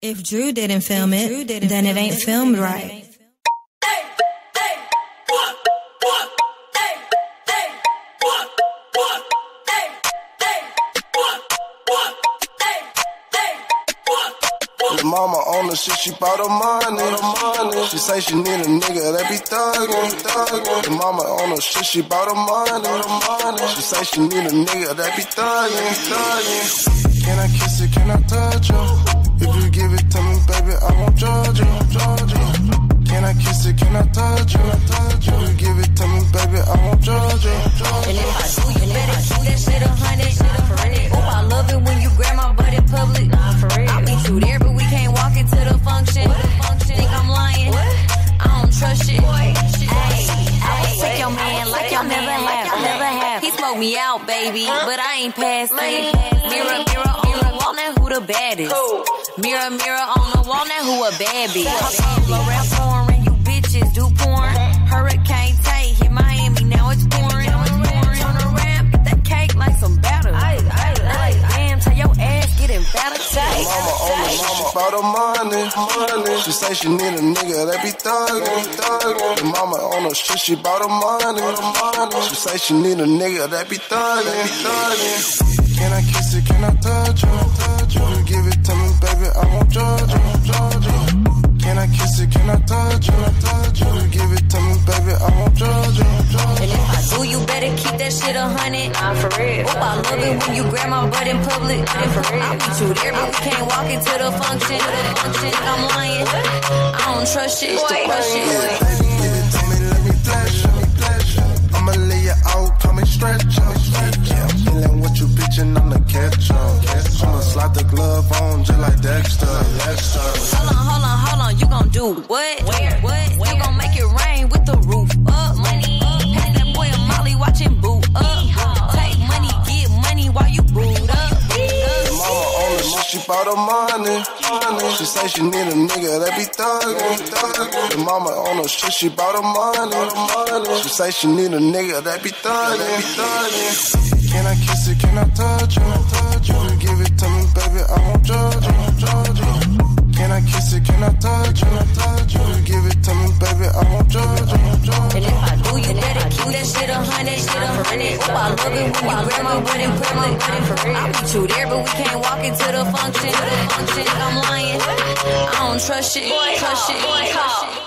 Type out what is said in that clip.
If Drew didn't film it, Drew didn't then it ain't filmed right. His mama on the shit, she bought her money. She say she need a nigga that be thuggin', thuggin'. His mama on the shit, she bought her money. She say she need a nigga that be thuggin', thuggin'. Can I kiss it? Can I touch you? If you give it to me, baby, I won't judge you, judge you. Can I kiss it? Can I touch you? If you give it to me, baby, I won't judge you, judge And if I do, you better keep that shit a hundred. Oh, I love it when you grab my butt in public. I'll meet you there, but we can't walk into the function. Think I'm lying? I don't trust shit. Ay, I would take your man like y'all never have, never have. He smoked me out, baby, but I ain't past it. Mirror, mirror on the wall, who baddest? Mirror, mirror on the wall, now who a bad bitch? Rap porn, and you bitches do porn. Hurricane Tay hit Miami, now it's pouring. Turn around, get that cake like some batter. Damn, tell your ass getting better. Mama on the shit, she bought her money, money. She say she need a nigga that be thuggin', thuggin'. Mama on the shit, she bought her money, money. She say she need a nigga that be thuggin', thuggin'. Can I kiss it? Can I touch you? If you give it to me, baby, I won't judge you, judge you. Can I kiss it? Can I touch you? If you give it to me, baby, I won't judge you, judge And if I do, you better keep that shit a hundred. Nah, for real. Oh, I love it when you grab my butt in public. Nah, for real. I'll meet you there, but we can't walk into the function. The function, I'm lying. I don't trust shit. Trust shit. Yeah, baby, do what? Where? What? Where? You gon' make it rain with the roof up. Money up. Pass that boy a molly watching boot up. Take money, get money while you boot up. Mama on the shit, she bought her money. She say she need a nigga that be thuggin'. Your mama on the shit, she bought her money. money. She say she need a nigga that be thuggin', thuggin'. Can I kiss it? Can I touch you? If you give it to me, baby, I won't judge I And if I do, you better keep that shit a hundred, shit a hundred. Oh, I love it when you grab my butt in public. I'll meet you there, but we can't walk into. The function, I'm lying. I don't trust shit, trust shit, trust shit.